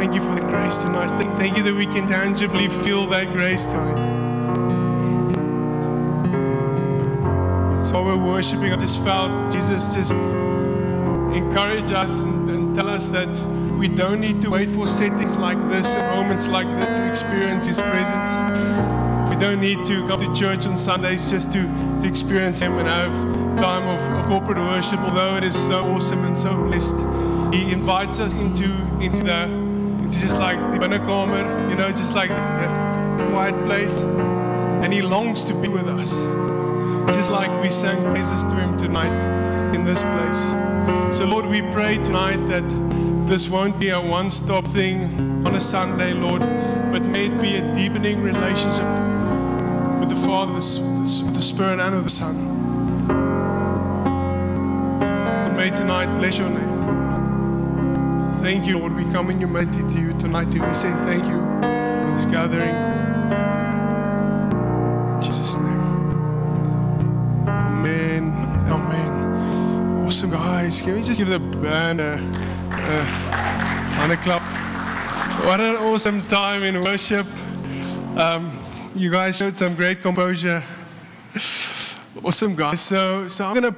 thank you for the grace tonight. Thank, you that we can tangibly feel that grace tonight. So we're worshiping, I just felt Jesus just encourage us and, and tell us that we don't need to wait for settings like this and moments like this to experience His presence. We don't need to come to church on Sundays just to, to experience Him and have time of, of corporate worship, although it is so awesome and so blessed. He invites us into, into the into just like the binnekamer, you know, just like the quiet place. And He longs to be with us. Just like we sang praises to Him tonight in this place. So, Lord, we pray tonight that this won't be a one stop thing on a Sunday, Lord, but may it be a deepening relationship with the Father, the, the Spirit, and of the Son. And may tonight bless your name. Thank you, Lord. We come in humility to you tonight. We say thank you for this gathering. In Jesus' name. Amen. Amen. Awesome, guys. Can we just give the band a, a, a clap? What an awesome time in worship. Um, you guys showed some great composure. Awesome, guys. So, so I'm gonna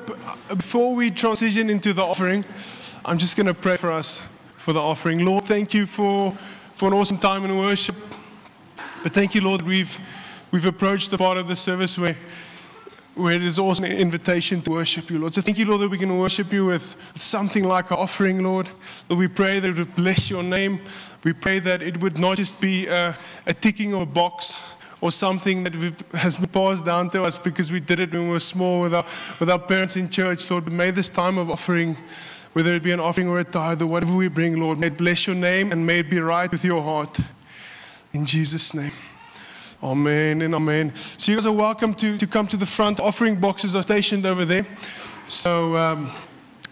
before we transition into the offering, I'm just gonna pray for us for the offering. Lord, thank you for for an awesome time in worship. But thank you, Lord, we've we've approached the part of the service where where it is also an invitation to worship you, Lord. So thank you, Lord, that we can worship you with something like an offering, Lord. Lord, we pray that it would bless your name. We pray that it would not just be a, a ticking of a box or something that has been passed down to us because we did it when we were small with our, with our parents in church, Lord. But may this time of offering, whether it be an offering or a tithe or whatever we bring, Lord, may it bless your name and may it be right with your heart. In Jesus' name. Amen and amen. So you guys are welcome to, to come to the front. Offering boxes are stationed over there. So um,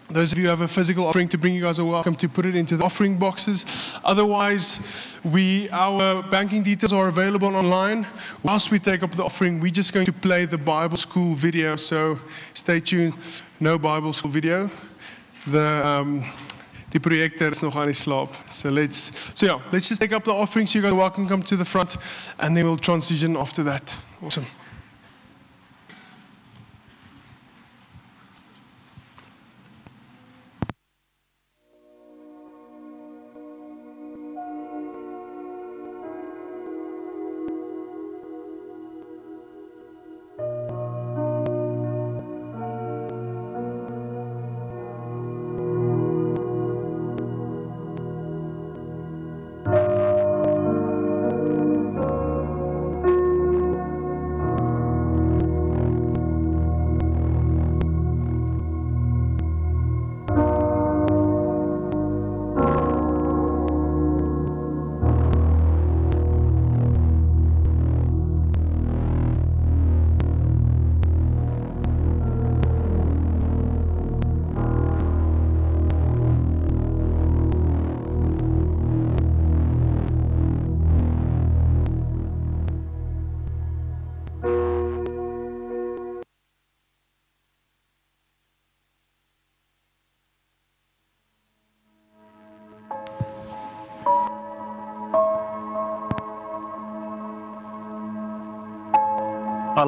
those of you who have a physical offering to bring, you guys are welcome to put it into the offering boxes. Otherwise, we our banking details are available online. Whilst we take up the offering, we're just going to play the Bible school video. So stay tuned. No Bible school video. The um, is nog aan die. So let's so yeah, let's just take up the offerings. You guys welcome come to the front and then we'll transition after that. Awesome.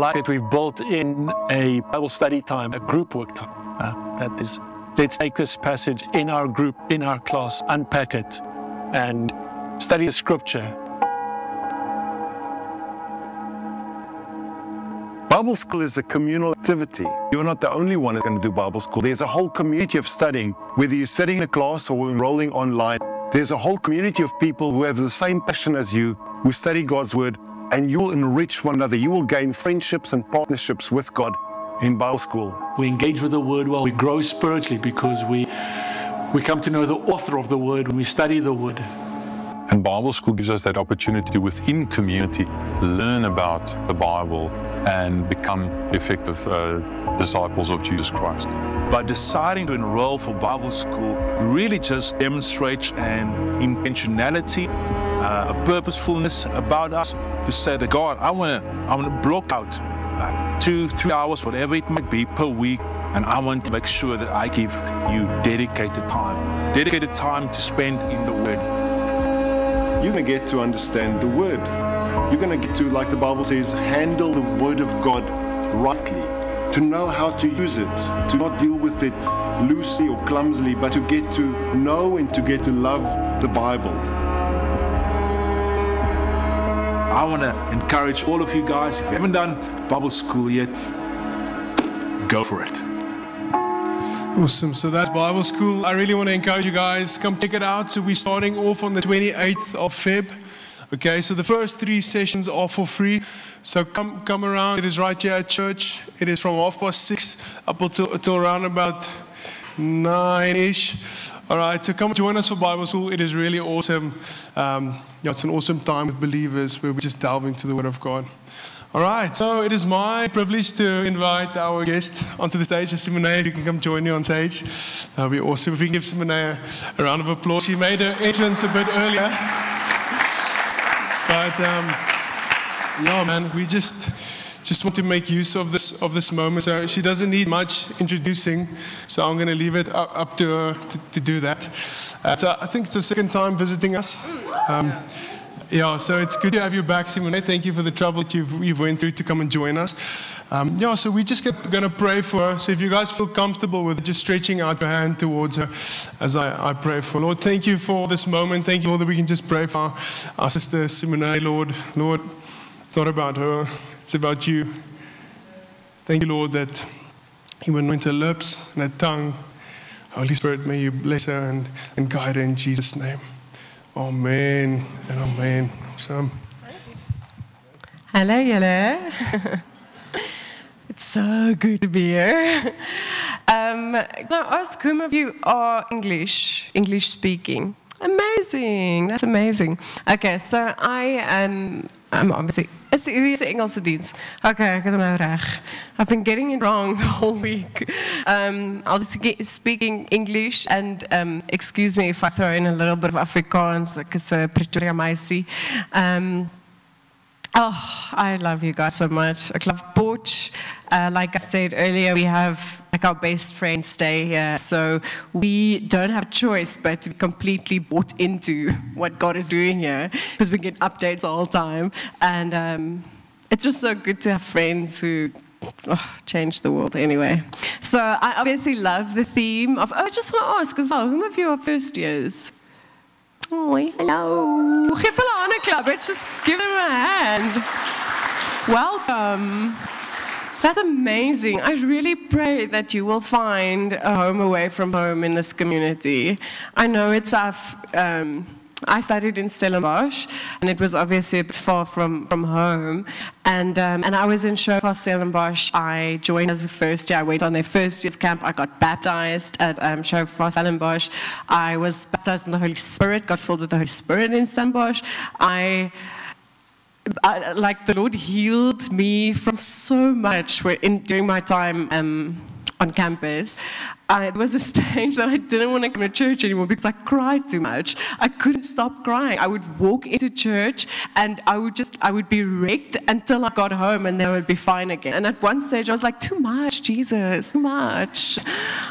Like that we've built in a Bible study time, a group work time. Uh, that is, let's take this passage in our group, in our class, unpack it, and study the scripture. Bible school is a communal activity. You're not the only one that's going to do Bible school. There's a whole community of studying, whether you're studying in a class or enrolling online. There's a whole community of people who have the same passion as you, who study God's Word, and you will enrich one another. You will gain friendships and partnerships with God in Bible school. We engage with the Word well. we grow spiritually because we we come to know the author of the Word when we study the Word. And Bible school gives us that opportunity to, within community, learn about the Bible and become effective uh, disciples of Jesus Christ. By deciding to enroll for Bible school, really just demonstrates an intentionality, uh, a purposefulness about us to say that God, I want to, I want to block out uh, two, three hours, whatever it might be per week, and I want to make sure that I give you dedicated time, dedicated time to spend in the Word. you're going to get to understand the Word. You're going to get to, like the Bible says, handle the Word of God rightly, to know how to use it, to not deal with it loosely or clumsily, but to get to know and to get to love the Bible. I want to encourage all of you guys, if you haven't done Bible school yet, go for it. Awesome. So that's Bible school. I really want to encourage you guys, come check it out. So we're starting off on the 28th of Feb. Okay, so the first three sessions are for free. So come come around. It is right here at church. It is from half past six up until, until around about nine-ish. All right, so come join us for Bible school. It is really awesome. Um, yeah, it's an awesome time with believers where we just delve into the Word of God. All right, so it is my privilege to invite our guest onto the stage. Simone, if you can come join me on stage, that would be awesome. If we can give Simone a, a round of applause. She made her entrance a bit earlier. But um, yeah, man, we just just want to make use of this of this moment. So she doesn't need much introducing. So I'm going to leave it up, up to her to, to do that. Uh, so I think it's the second time visiting us. Um, yeah, so it's good to have you back, Simone. Thank you for the trouble that you've, you've went through to come and join us. Um, yeah, so we're just going to pray for her. So if you guys feel comfortable with just stretching out your hand towards her as I, I pray for Lord, thank you for this moment. Thank you, Lord, that we can just pray for our, our sister Simone, Lord. Lord, it's not about her, it's about you. Thank you, Lord, that you anoint her lips and her tongue. Holy Spirit, may you bless her and, and guide her in Jesus' name. Amen en amen. Awesome. Hello, julle. it's so good to be here. Um, can I ask whom of you are English, English speaking? Amazing, that's amazing. Okay, so I am, I'm obviously, is die Engelse? Okay, ek het nou reg. I've been getting it wrong the whole week. Um, I'll get speaking English and um, excuse me if I throw in a little bit of Afrikaans, because uh, Pretoria meisie. Um, Oh, I love you guys so much. I love Potch. Uh, like I said earlier, we have like our best friends stay here, so we don't have a choice but to be completely bought into what God is doing here because we get updates all the time, and um, it's just so good to have friends who oh, change the world anyway. So I obviously love the theme of. Oh, I just want to ask as well. Whom of you are first years? Oh, hello. Give a honor club. Let's just give them a hand. Welcome. That's amazing. I really pray that you will find a home away from home in this community. I know it's tough. Um, I studied in Stellenbosch, and it was obviously a bit far from, from home. And, um, and I was in Shofar Stellenbosch. I joined as a first year. I went on their first year's camp. I got baptized at um, Shofar Stellenbosch. I was baptized in the Holy Spirit, got filled with the Holy Spirit in Stellenbosch. I I, like the Lord healed me from so much in, during my time um, on campus. I, it was a stage that I didn't want to come to church anymore because I cried too much. I couldn't stop crying. I would walk into church and I would just, I would be wrecked until I got home and then I would be fine again. And at one stage I was like, too much, Jesus, too much.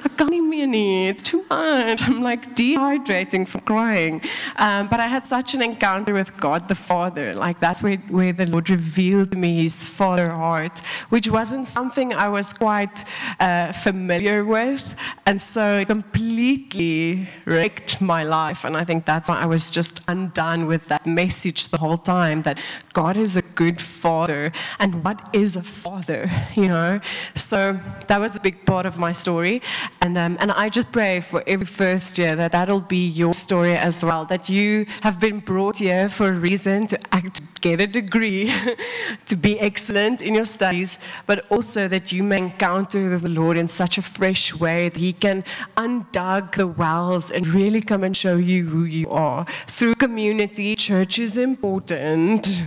I can't even it's too much. I'm like dehydrating from crying. Um, but I had such an encounter with God the Father. Like that's where, where the Lord revealed to me his Father heart, which wasn't something I was quite uh, familiar with. And so it completely wrecked my life. And I think that's why I was just undone with that message the whole time that God is a good father. And what is a father, you know? So that was a big part of my story. And, um, and I just pray for every first year that that'll be your story as well, that you have been brought here for a reason to act, get a degree, to be excellent in your studies, but also that you may encounter the Lord in such a fresh way that He can undug the wells and really come and show you who you are. Through community, church is important.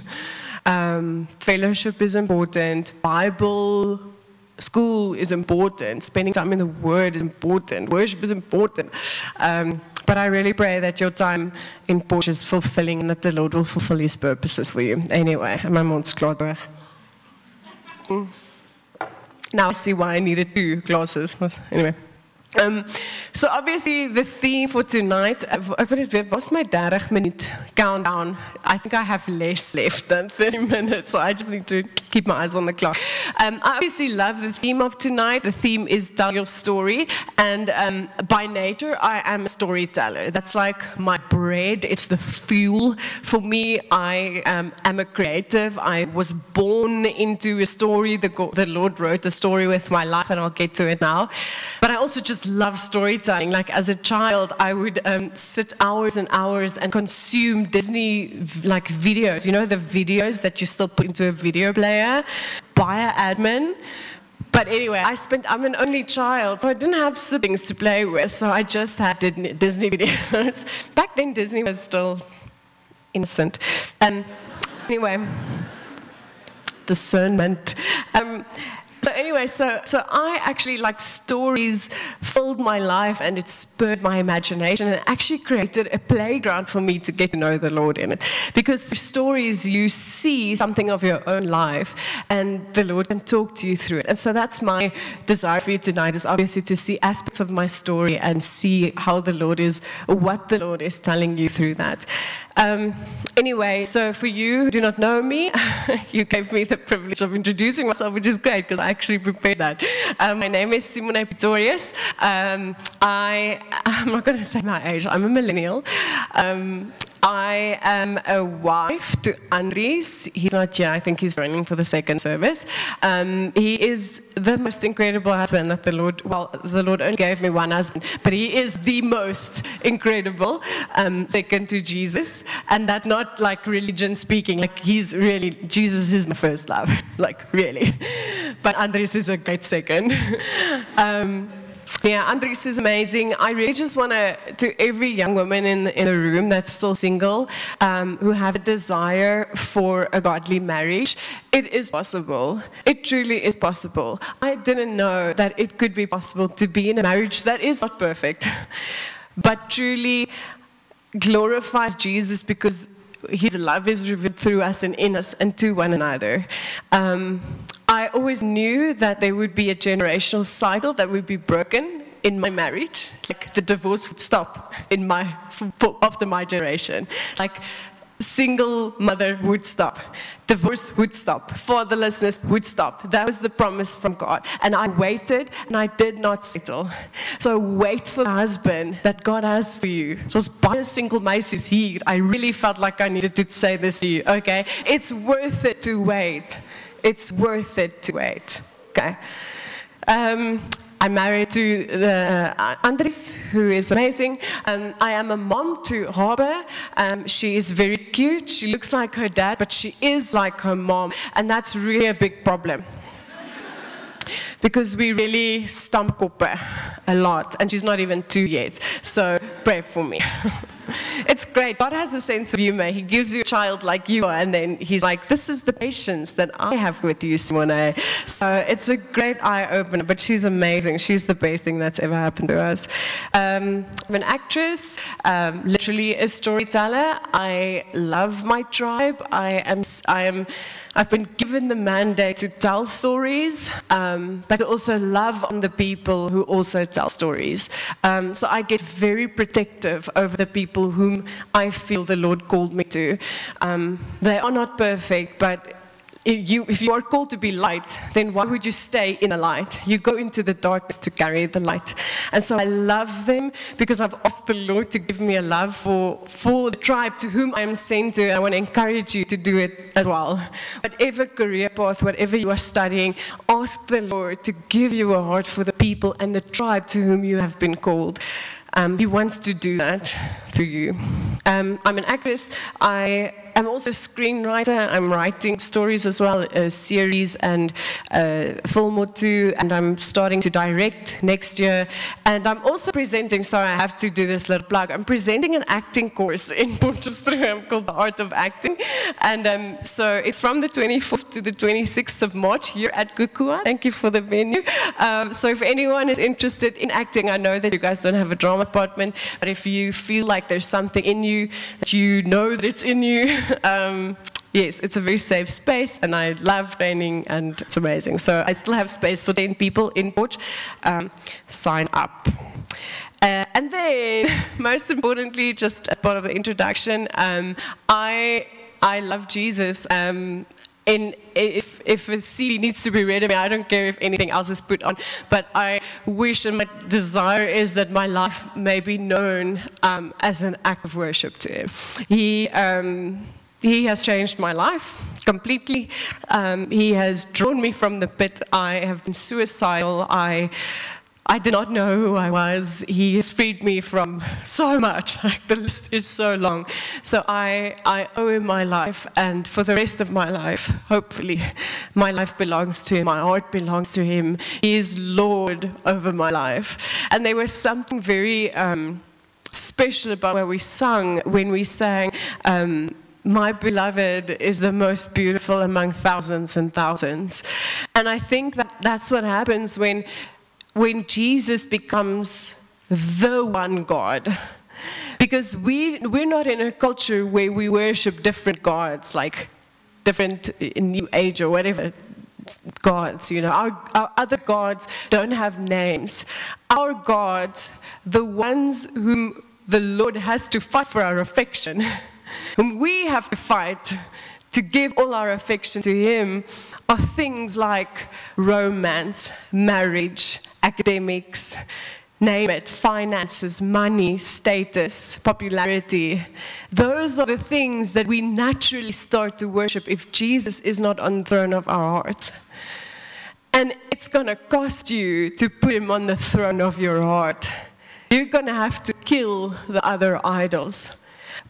Um, fellowship is important. Bible school is important. Spending time in the Word is important. Worship is important. Um, but I really pray that your time in Potch is fulfilling and that the Lord will fulfill His purposes for you. Anyway, my mond's klaar. Mm. Now I see why I needed two glasses. Anyway. Um, so obviously the theme for tonight, it was my 30 minute countdown. I think I have less left than 30 minutes, so I just need to keep my eyes on the clock. Um, I obviously love the theme of tonight. The theme is tell your story, and um, by nature I am a storyteller. That's like my bread. It's the fuel for me. I um, am a creative. I was born into a story. The, the Lord wrote a story with my life, and I'll get to it now. But I also just love storytelling. Like as a child, I would um, sit hours and hours and consume Disney like videos. You know the videos that you still put into a video player, an admin. But anyway, I spent, I'm an only child, so I didn't have siblings to play with, so I just had Disney videos. Back then, Disney was still innocent. And anyway, discernment. Um, so anyway, so, so I actually, like, stories filled my life and it spurred my imagination and actually created a playground for me to get to know the Lord in it. Because through stories, you see something of your own life and the Lord can talk to you through it. And so that's my desire for you tonight is obviously to see aspects of my story and see how the Lord is, what the Lord is telling you through that. Um, anyway, so for you who do not know me, you gave me the privilege of introducing myself, which is great because I actually prepared that. Um, my name is Simone Pretorius. Um, I, I'm not going to say my age, I'm a millennial. I am a wife to Andries. He's not here. I think he's running for the second service. Um, he is the most incredible husband that the Lord, well, the Lord only gave me one husband, but he is the most incredible, um, second to Jesus. And that's not like religion speaking. Like he's really, Jesus is my first love. like really. But Andries is a great second. um, yeah, Andries is amazing. I really just want to, to every young woman in, in the room that's still single, um, who have a desire for a godly marriage, it is possible. It truly is possible. I didn't know that it could be possible to be in a marriage that is not perfect, but truly glorifies Jesus because his love is revealed through us and in us and to one another. Um, I always knew that there would be a generational cycle that would be broken in my marriage. Like the divorce would stop in my after my generation. Like single mother would stop. Divorce would stop. Fatherlessness would stop. That was the promise from God. And I waited and I did not settle. So wait for the husband that God has for you. Was by a single Macy's here. I really felt like I needed to say this to you. Okay? It's worth it to wait. It's worth it to wait. Okay? Um, I'm married to uh, Andries, who is amazing. Um, I am a mom to Harper. Um, she is very cute. She looks like her dad, but she is like her mom. And that's really a big problem. because we really stump Copper a lot, and she's not even two yet. So pray for me. it's great. God has a sense of humor. He gives you a child like you, are, and then He's like, This is the patience that I have with you, Simone. So it's a great eye opener, but she's amazing. She's the best thing that's ever happened to us. Um, I'm an actress, um, literally a storyteller. I love my tribe. I am, I am, I've been given the mandate to tell stories, um, but also love on the people who also tell stories. Um, so I get very protective over the people whom I feel the Lord called me to. Um, they are not perfect, but if you, if you are called to be light, then why would you stay in the light? You go into the darkness to carry the light. And so I love them because I've asked the Lord to give me a love for, for the tribe to whom I am sent to. I want to encourage you to do it as well. Whatever career path, whatever you are studying, ask the Lord to give you a heart for the people and the tribe to whom you have been called. Um, he wants to do that through you. Um, I'm an activist. I am also a screenwriter. I'm writing stories as well, a series and a film or two, and I'm starting to direct next year. And I'm also presenting, sorry, I have to do this little plug. I'm presenting an acting course in Potchefstroom called The Art of Acting. And um, so it's from the 24th to the 26th of March here at Kukua. Thank you for the venue. Um, so if anyone is interested in acting, I know that you guys don't have a drama department, but if you feel like there's something in you that you know that it's in you, um, Yes, it's a very safe space, and I love training, and it's amazing. So I still have space for 10 people in Potch. Um, sign up. Uh, and then, most importantly, just as part of the introduction, um, I, I love Jesus. Um, in, if, if a CD needs to be read, I mean, I don't care if anything else is put on, but I wish and my desire is that my life may be known um, as an act of worship to Him. He, um, he has changed my life completely. Um, he has drawn me from the pit. I have been suicidal. I I did not know who I was. He has freed me from so much. Like the list is so long. So I, I owe him my life, and for the rest of my life, hopefully, my life belongs to him. My heart belongs to him. He is Lord over my life. And there was something very um, special about where we sung when we sang. Um, my beloved is the most beautiful among thousands and thousands. And I think that that's what happens when when Jesus becomes the one God. Because we, we're not in a culture where we worship different gods, like different uh, New Age or whatever gods. You know, our, our other gods don't have names. Our gods, the ones whom the Lord has to fight for our affection, whom we have to fight to give all our affection to Him, are things like romance, marriage, academics, name it, finances, money, status, popularity. Those are the things that we naturally start to worship if Jesus is not on the throne of our heart. And it's going to cost you to put him on the throne of your heart. You're going to have to kill the other idols.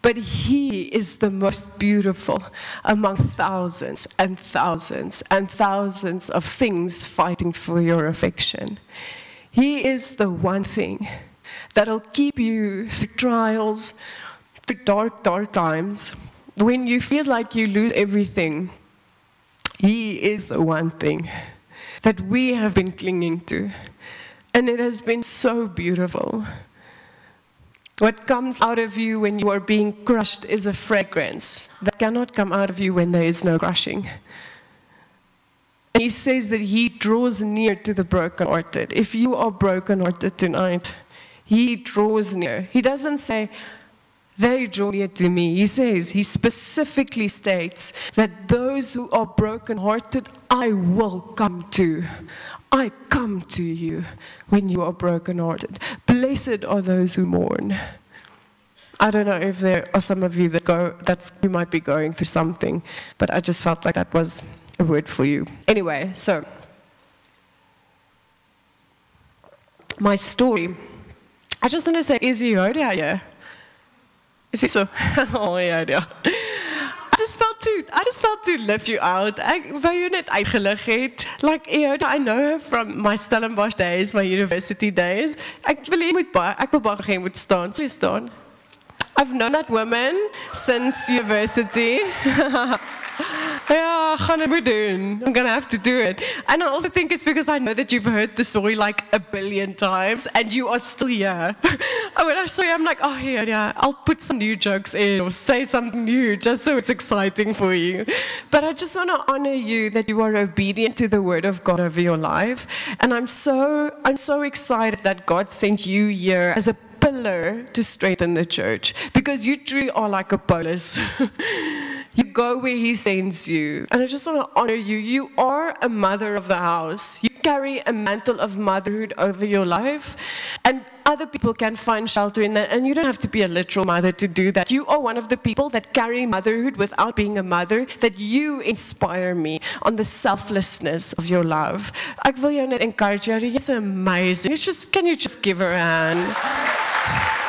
But he is the most beautiful among thousands and thousands and thousands of things fighting for your affection. He is the one thing that'll keep you through trials, through dark, dark times, when you feel like you lose everything. He is the one thing that we have been clinging to. And it has been so beautiful. What comes out of you when you are being crushed is a fragrance that cannot come out of you when there is no crushing. And he says that he draws near to the brokenhearted. If you are brokenhearted tonight, he draws near. He doesn't say, they draw near to me. He says, he specifically states that those who are brokenhearted, I will come to. I come to you when you are brokenhearted. Blessed are those who mourn. I don't know if there are some of you that go, that's, you might be going through something, but I just felt like that was a word for you. Anyway, so my story. I just want to say, is he out here? Is he so? oh. I just felt to, I just felt to lift you out. Like you know, I know her from my Stellenbosch days, my university days. Ek wil jy moet baie, ek wil. I've known that woman since university. yeah, gaan ek moet doen. I'm gonna have to do it. And I also think it's because I know that you've heard the story like a billion times and you are still here. when I saw you, I'm like, oh yeah, yeah, I'll put some new jokes in or say something new just so it's exciting for you. But I just want to honor you that you are obedient to the word of God over your life. And I'm so I'm so excited that God sent you here as a pillar to strengthen the church because you truly are like a polis. You go where He sends you. And I just want to honor you. You are a mother of the house. You carry a mantle of motherhood over your life. And other people can find shelter in that. And you don't have to be a literal mother to do that. You are one of the people that carry motherhood without being a mother, that you inspire me on the selflessness of your love. Ek wil jou net encourage. You're amazing. It's just, can you just give her a hand?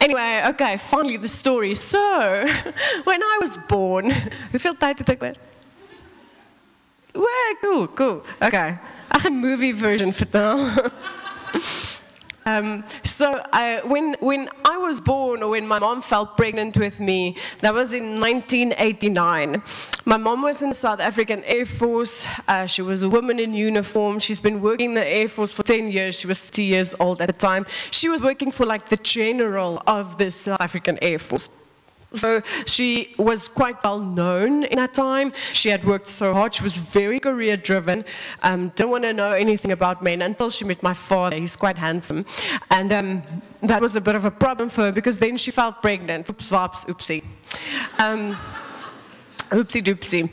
Anyway, okay, finally the story. So, when I was born, hoeveel tyd het ek weer? Well, cool, cool. Okay. Ek gaan movie version vertel. Um, so I, when, when I was born, or when my mom fell pregnant with me, that was in 1989. My mom was in the South African Air Force. Uh, she was a woman in uniform. She's been working in the Air Force for 10 years. She was 30 years old at the time. She was working for like the general of the South African Air Force. So she was quite well known in that time. She had worked so hard. She was very career driven. Um, didn't want to know anything about men until she met my father. He's quite handsome. And um, that was a bit of a problem for her because then she felt pregnant. Oops, whoops, oopsie. Um, oopsie doopsie.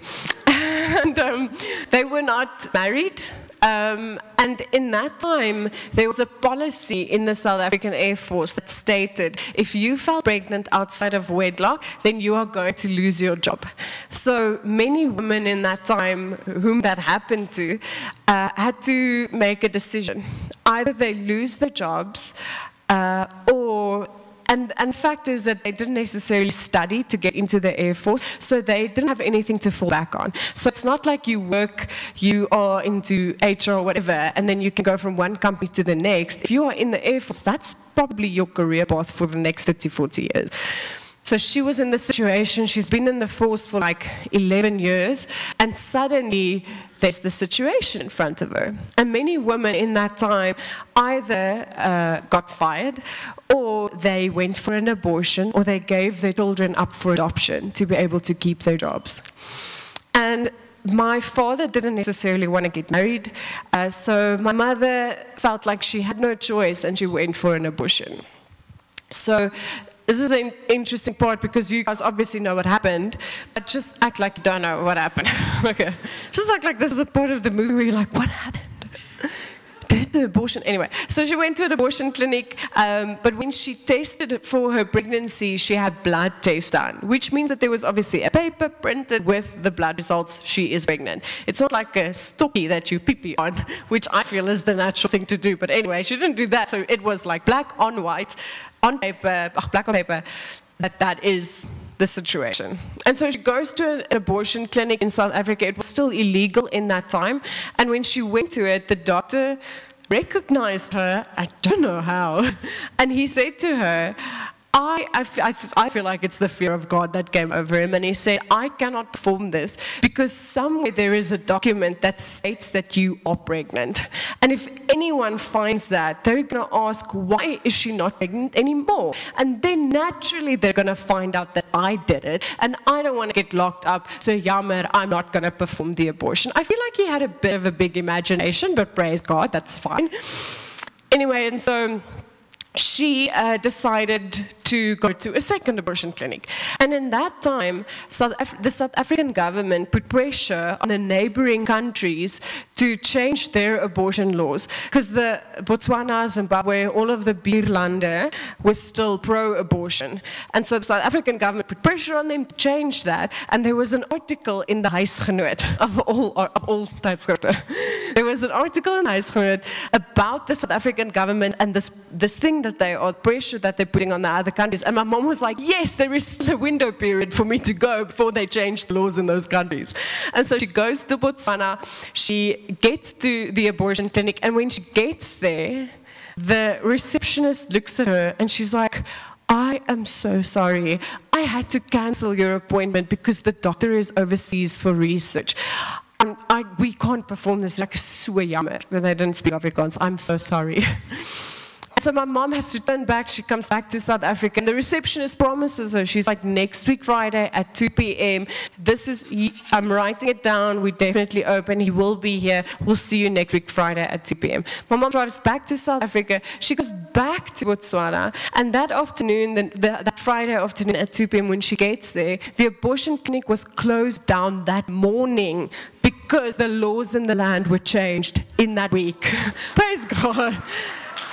and um, they were not married. Um, and in that time, there was a policy in the South African Air Force that stated if you fell pregnant outside of wedlock, then you are going to lose your job. So many women in that time, whom that happened to, uh, had to make a decision. Either they lose their jobs uh, or and, and fact is that they didn't necessarily study to get into the Air Force, so they didn't have anything to fall back on. So it's not like you work, you are into HR or whatever, and then you can go from one company to the next. If you are in the Air Force, that's probably your career path for the next 30, 40 years. So she was in the situation, she's been in the force for like 11 years, and suddenly there's the situation in front of her. And many women in that time either uh, got fired, or they went for an abortion, or they gave their children up for adoption to be able to keep their jobs. And my father didn't necessarily want to get married, uh, so my mother felt like she had no choice and she went for an abortion. So this is an interesting part because you guys obviously know what happened, but just act like you don't know what happened. okay. Just act like this is a part of the movie where you're like, what happened? Did the abortion? Anyway, so she went to an abortion clinic, um, but when she tested for her pregnancy, she had blood tests done, which means that there was obviously a paper printed with the blood results she is pregnant. It's not like a stocky that you pee pee on, which I feel is the natural thing to do. But anyway, she didn't do that, so it was like black on white on paper, oh, black on paper, that that is the situation. And so she goes to an abortion clinic in South Africa. It was still illegal in that time. And when she went to it, the doctor recognized her, I don't know how, and he said to her, I, I, I, feel like it's the fear of God that came over him, and he said, I cannot perform this because somewhere there is a document that states that you are pregnant. And if anyone finds that, they're going to ask, why is she not pregnant anymore? And then naturally they're going to find out that I did it, and I don't want to get locked up, so Yammer, I'm not going to perform the abortion. I feel like he had a bit of a big imagination, but praise God, that's fine. Anyway, and so she uh, decided to go to a second abortion clinic. And in that time, South the South African government put pressure on the neighboring countries to change their abortion laws. Because the Botswana, Zimbabwe, all of the Bierlande were still pro-abortion. And so the South African government put pressure on them to change that. And there was an article in the Huisgenoot, of all, of all There was an article in Huisgenoot about the South African government and this, this thing that they, or pressure that they're putting on the other countries. And my mom was like, yes, there is still a window period for me to go before they change the laws in those countries. And so she goes to Botswana, she gets to the abortion clinic, and when she gets there, the receptionist looks at her and she's like, I am so sorry. I had to cancel your appointment because the doctor is overseas for research. Um, I, we can't perform this like so jammer. They didn't speak Afrikaans. I'm so sorry. So my mom has to turn back. She comes back to South Africa. And the receptionist promises her, she's like, next week, Friday at 2 p.m. This is, I'm writing it down. We definitely open. He will be here. We'll see you next week, Friday at 2 p.m. My mom drives back to South Africa. She goes back to Botswana. And that afternoon, the, the, that Friday afternoon at 2 p.m., when she gets there, the abortion clinic was closed down that morning because the laws in the land were changed in that week. Praise God.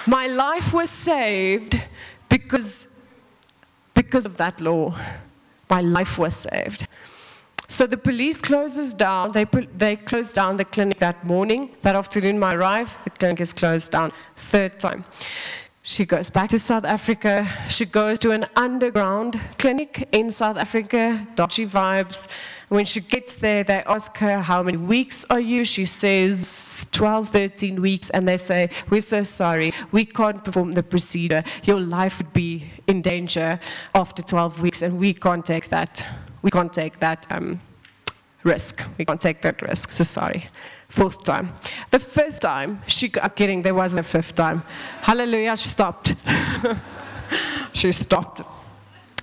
My life was saved because, because of that law. My life was saved. So the police closes down. They, they close down the clinic that morning. That afternoon, my arrive. The clinic is closed down. Third time. She goes back to South Africa. She goes to an underground clinic in South Africa, dodgy vibes. When she gets there, they ask her, How many weeks are you? She says, 12, 13 weeks. And they say, We're so sorry. We can't perform the procedure. Your life would be in danger after 12 weeks, and we can't take that. We can't take that um, risk. We can't take that risk. So sorry. Fourth time. The fifth time, she, I'm kidding, there wasn't a fifth time. Hallelujah, she stopped. she stopped.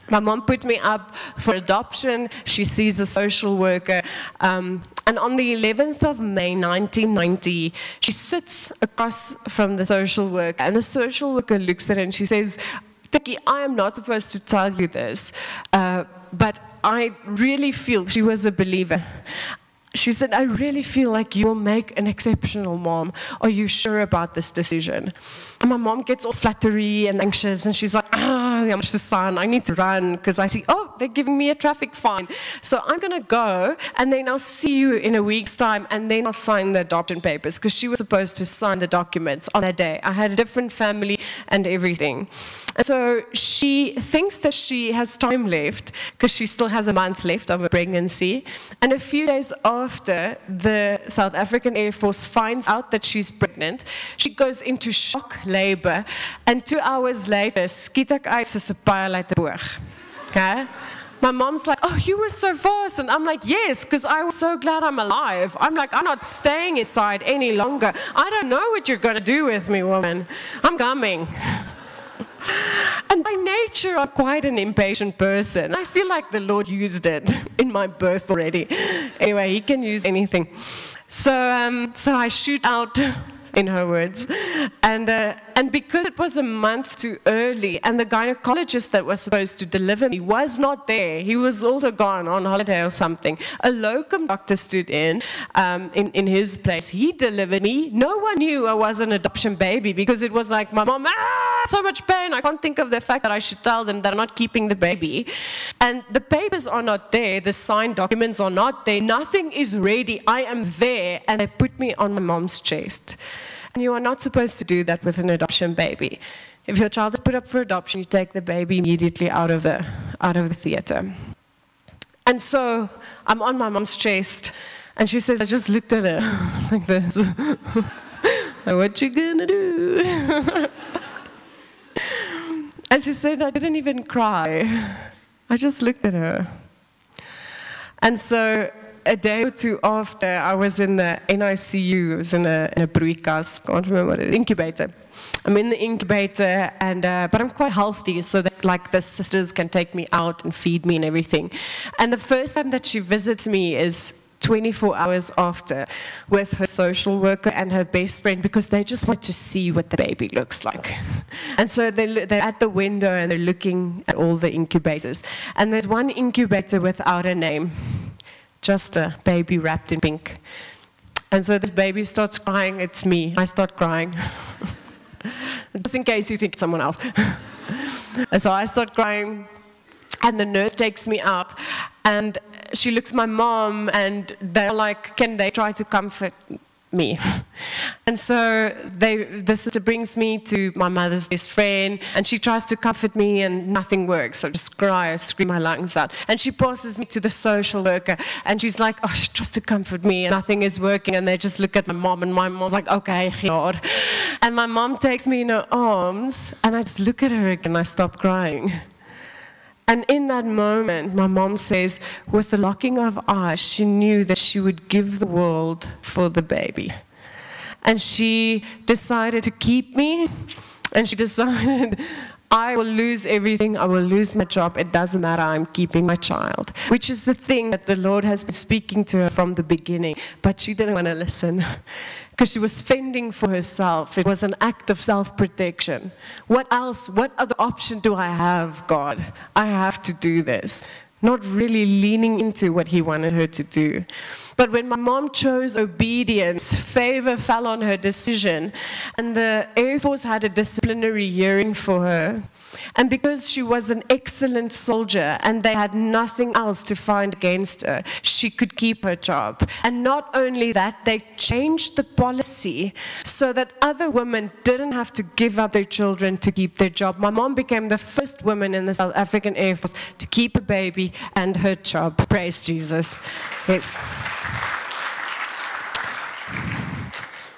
My mom put me up for adoption. She sees a social worker. Um, and on the 11th of May 1990, she sits across from the social worker, and the social worker looks at her and she says, Tikkie, I am not supposed to tell you this, uh, but I really feel she was a believer. She said, I really feel like you'll make an exceptional mom. Are you sure about this decision? And my mom gets all fluttery and anxious, and she's like, ah, I'm just a son. I need to run because I see, oh, they're giving me a traffic fine. So I'm going to go, and then I'll see you in a week's time, and then I'll sign the adoption papers because she was supposed to sign the documents on that day. I had a different family and everything. And so she thinks that she has time left because she still has a month left of a pregnancy. And a few days after the South African Air Force finds out that she's pregnant, she goes into shock labor. And two hours later, skiet ek uit soos 'n pyl. Okay? My mom's like, Oh, you were so fast. And I'm like, Yes, because I was so glad I'm alive. I'm like, I'm not staying inside any longer. I don't know what you're going to do with me, woman. I'm coming. And by nature, I'm quite an impatient person. I feel like the Lord used it in my birth already. Anyway, He can use anything. So, um, so I shoot out in her words. And, uh, and because it was a month too early, and the gynecologist that was supposed to deliver me was not there, he was also gone on holiday or something. A locum doctor stood in, um, in, in his place. He delivered me. No one knew I was an adoption baby because it was like, my mom, ah, so much pain. I can't think of the fact that I should tell them that I'm not keeping the baby. And the papers are not there, the signed documents are not there, nothing is ready. I am there, and they put me on my mom's chest. And you are not supposed to do that with an adoption baby. If your child is put up for adoption, you take the baby immediately out of the, out of the theater. And so I'm on my mom's chest, and she says, I just looked at her like this. what you gonna do? and she said, I didn't even cry. I just looked at her. And so a day or two after, I was in the NICU, I was in a, in a can't remember incubator. I'm in the incubator, and uh, but I'm quite healthy, so that like the sisters can take me out and feed me and everything. And the first time that she visits me is 24 hours after with her social worker and her best friend because they just want to see what the baby looks like. And so they, they're at the window and they're looking at all the incubators. And there's one incubator without a name just a baby wrapped in pink. And so this baby starts crying, it's me. I start crying. just in case you think it's someone else. and so I start crying, and the nurse takes me out, and she looks my mom, and they're like, Can they try to comfort me. And so they, the sister brings me to my mother's best friend, and she tries to comfort me, and nothing works. I just cry, I scream my lungs out. And she passes me to the social worker, and she's like, oh, she tries to comfort me, and nothing is working. And they just look at my mom, and my mom's like, okay, God. And my mom takes me in her arms, and I just look at her again, and I stop crying. And in that moment, my mom says, with the locking of eyes, she knew that she would give the world for the baby. And she decided to keep me, and she decided, I will lose everything, I will lose my job, it doesn't matter, I'm keeping my child. Which is the thing that the Lord has been speaking to her from the beginning, but she didn't want to listen because she was fending for herself. It was an act of self protection. What else, what other option do I have, God? I have to do this. Not really leaning into what He wanted her to do. But when my mom chose obedience, favor fell on her decision, and the Air Force had a disciplinary hearing for her. And because she was an excellent soldier and they had nothing else to find against her, she could keep her job. And not only that, they changed the policy so that other women didn't have to give up their children to keep their job. My mom became the first woman in the South African Air Force to keep a baby and her job. Praise Jesus. Yes.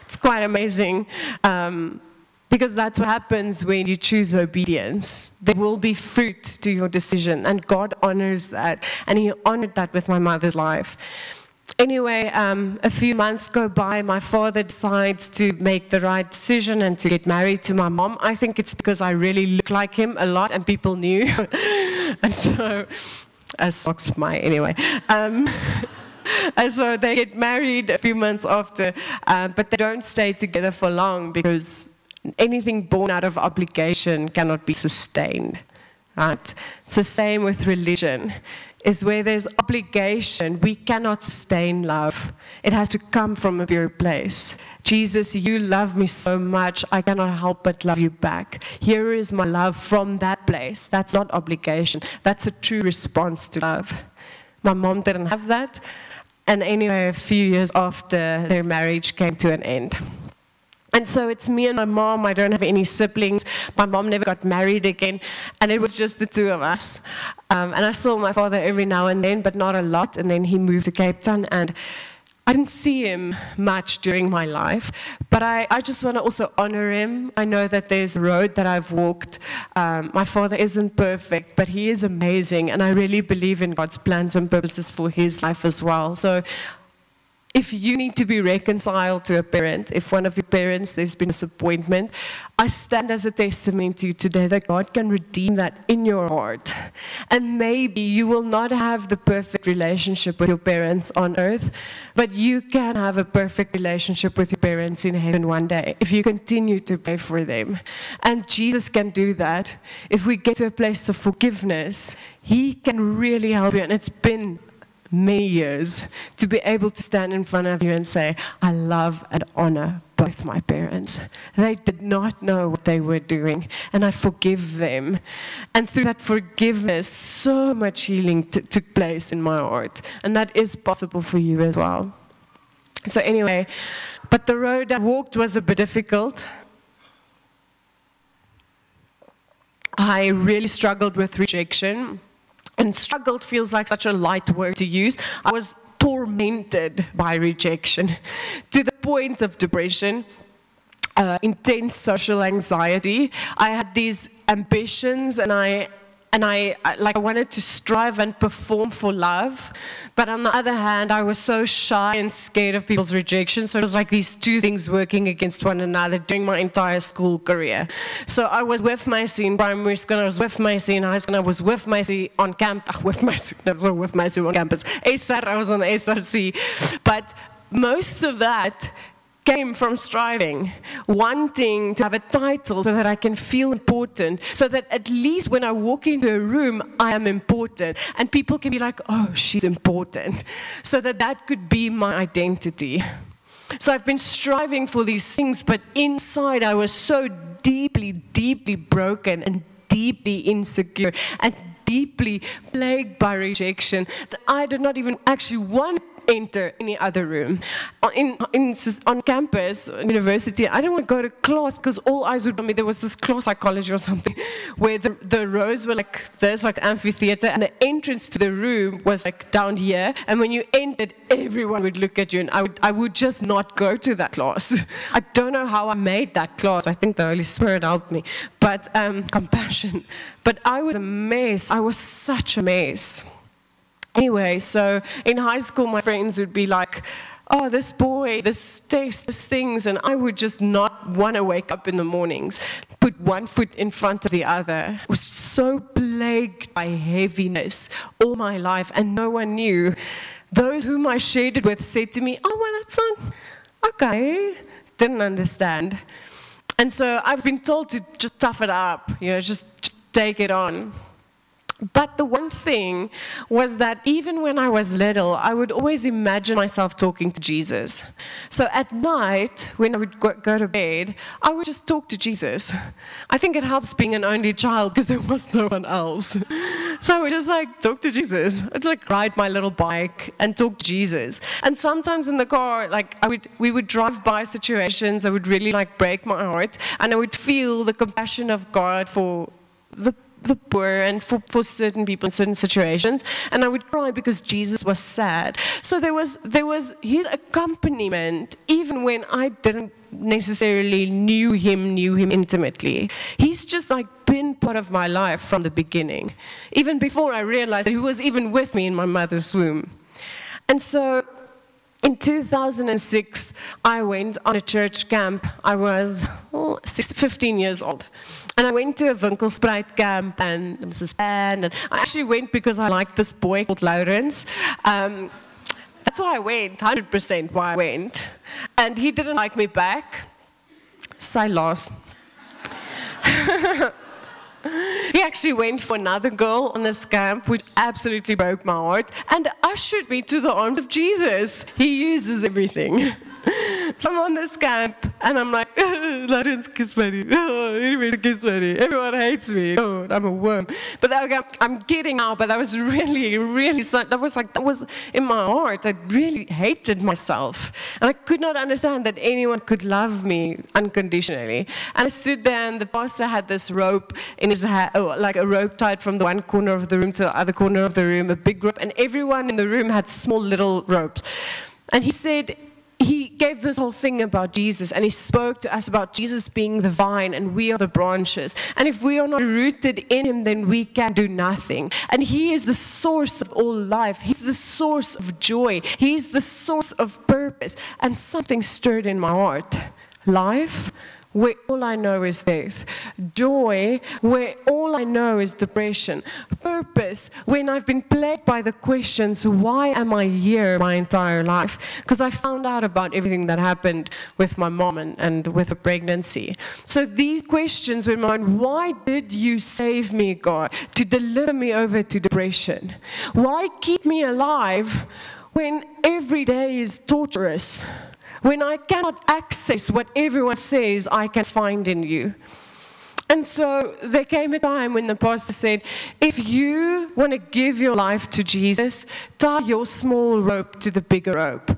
It's quite amazing. Um, because that's what happens when you choose obedience. There will be fruit to your decision, and God honors that. And He honored that with my mother's life. Anyway, um, a few months go by, my father decides to make the right decision and to get married to my mom. I think it's because I really look like him a lot, and people knew. and so, as socks my anyway. Um, and so they get married a few months after, uh, but they don't stay together for long because anything born out of obligation cannot be sustained. Right? It's the same with religion. Is where there's obligation, we cannot sustain love. It has to come from a pure place. Jesus, you love me so much, I cannot help but love you back. Here is my love from that place. That's not obligation. That's a true response to love. My mom didn't have that. And anyway, a few years after their marriage came to an end. And so it's me and my mom. I don't have any siblings. My mom never got married again. And it was just the two of us. Um, and I saw my father every now and then, but not a lot. And then he moved to Cape Town. And I didn't see him much during my life. But I, I just want to also honor him. I know that there's a road that I've walked. Um, my father isn't perfect, but he is amazing. And I really believe in God's plans and purposes for his life as well. So if you need to be reconciled to a parent, if one of your parents there's been disappointment, I stand as a testimony to you today that God can redeem that in your heart. And maybe you will not have the perfect relationship with your parents on earth, but you can have a perfect relationship with your parents in heaven one day if you continue to pray for them. And Jesus can do that. If we get to a place of forgiveness, He can really help you. And it's been many years to be able to stand in front of you and say, I love and honor both my parents. They did not know what they were doing, and I forgive them. And through that forgiveness, so much healing took place in my heart, and that is possible for you as well. So, anyway, but the road I walked was a bit difficult. I really struggled with rejection. And struggled feels like such a light word to use. I was tormented by rejection to the point of depression. Uh, intense social anxiety. I had these ambitions, and I and I, like I wanted to strive and perform for love, but on the other hand, I was so shy and scared of people's rejection. So it was like these two things working against one another during my entire school career. So I was with Macy in primary school, I was with Macy in high school, I was with Macy on campus, with Macy, no, with Macy on campus. ASAR, I was on the SRC, but most of that came from striving, wanting to have a title so that I can feel important, so that at least when I walk into a room, I am important. And people can be like, oh, she's important. So that that could be my identity. So I've been striving for these things, but inside I was so deeply, deeply broken and deeply insecure and deeply plagued by rejection that I did not even actually want enter any other room. In, in, on campus, university, I didn't want to go to class because all eyes would be on me. There was this class psychology or something where the, the rows were like there's like amphitheater and the entrance to the room was like down here. And when you entered, everyone would look at you and I would, I would just not go to that class. I don't know how I made that class. I think the Holy Spirit helped me. But um, compassion. But I was a mess. I was such a mess. Anyway, so in high school, my friends would be like, oh, this boy, this taste, this things, and I would just not want to wake up in the mornings, put one foot in front of the other. I was so plagued by heaviness all my life, and no one knew. Those whom I shared it with said to me, oh, well, that's on, okay. Didn't understand. And so I've been told to just tough it up, you know, just, just take it on. But the one thing was that even when I was little, I would always imagine myself talking to Jesus. So at night, when I would go to bed, I would just talk to Jesus. I think it helps being an only child because there was no one else. So I would just like talk to Jesus. I'd like ride my little bike and talk to Jesus. And sometimes in the car, like I would, we would drive by situations that would really like break my heart, and I would feel the compassion of God for the the poor and for, for certain people in certain situations and i would cry because jesus was sad so there was there was his accompaniment even when i didn't necessarily knew him knew him intimately he's just like been part of my life from the beginning even before i realized that he was even with me in my mother's womb and so in 2006, I went on a church camp. I was oh, 15 years old. And I went to a Winklespruit camp, and it was this band. And I actually went because I liked this boy called Lawrence. Um, that's why I went, 100% why I went. And he didn't like me back. Silas. He actually went for another girl on this camp, which absolutely broke my heart, and ushered me to the arms of Jesus. He uses everything. So I'm on this camp, and I'm like, Lawrence kiss me. Oh, me. Everyone hates me. Oh, I'm a worm. But I'm getting out, but that was really, really, that was like, that was in my heart. I really hated myself. And I could not understand that anyone could love me unconditionally. And I stood there, and the pastor had this rope in his hand, oh, like a rope tied from the one corner of the room to the other corner of the room, a big rope, and everyone in the room had small little ropes. And he said, he gave this whole thing about Jesus and he spoke to us about Jesus being the vine and we are the branches. And if we are not rooted in him, then we can do nothing. And he is the source of all life, he's the source of joy, he's the source of purpose. And something stirred in my heart life where all I know is death. Joy, where all I know is depression. Purpose, when I've been plagued by the questions, why am I here my entire life? Because I found out about everything that happened with my mom and, and with a pregnancy. So these questions were mine. Why did you save me, God, to deliver me over to depression? Why keep me alive when every day is torturous? When I cannot access what everyone says I can find in you. And so there came a time when the pastor said, if you want to give your life to Jesus, tie your small rope to the bigger rope.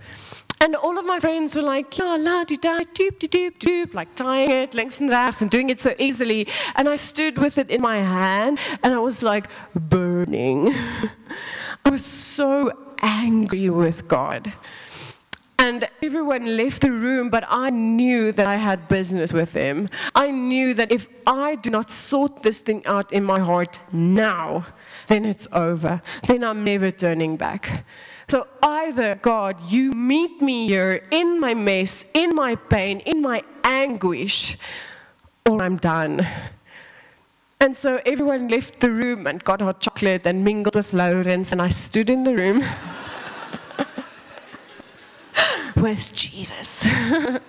And all of my friends were like, yeah, la di da, doop, doop, doop, like tying it, links and that, and doing it so easily. And I stood with it in my hand, and I was like burning. I was so angry with God. And everyone left the room, but I knew that I had business with him. I knew that if I do not sort this thing out in my heart now, then it's over. Then I'm never turning back. So either, God, you meet me here in my mess, in my pain, in my anguish, or I'm done. And so everyone left the room and got hot chocolate and mingled with Lawrence, and I stood in the room. with Jesus. I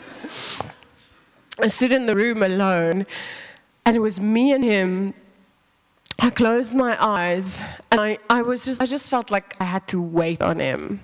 stood in the room alone, and it was me and him. I closed my eyes, and I, I was just, I just felt like I had to wait on him.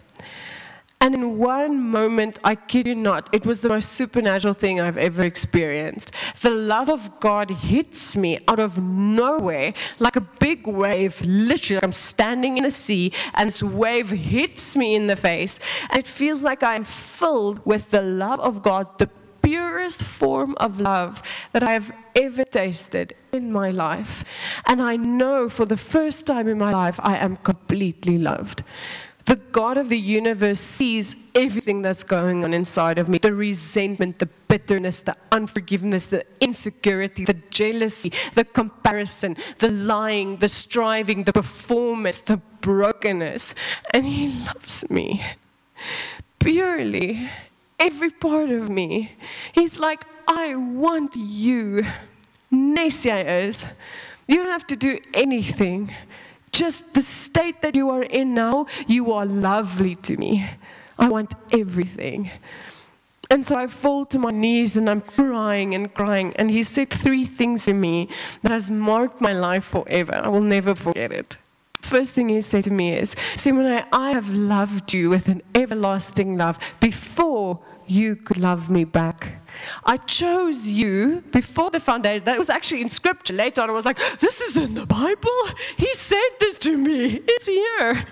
And in one moment, I kid you not, it was the most supernatural thing I've ever experienced. The love of God hits me out of nowhere like a big wave. Literally, I'm standing in the sea, and this wave hits me in the face. And it feels like I'm filled with the love of God, the purest form of love that I have ever tasted in my life. And I know for the first time in my life, I am completely loved. The God of the universe sees everything that's going on inside of me the resentment, the bitterness, the unforgiveness, the insecurity, the jealousy, the comparison, the lying, the striving, the performance, the brokenness. And He loves me purely, every part of me. He's like, I want you. Nesia is. You don't have to do anything just the state that you are in now, you are lovely to me. I want everything. And so I fall to my knees and I'm crying and crying. And he said three things to me that has marked my life forever. I will never forget it. First thing he said to me is, Simone, I have loved you with an everlasting love before you could love me back. I chose you before the foundation. That was actually in scripture. Later on, I was like, this is in the Bible. He said this to me. It's here.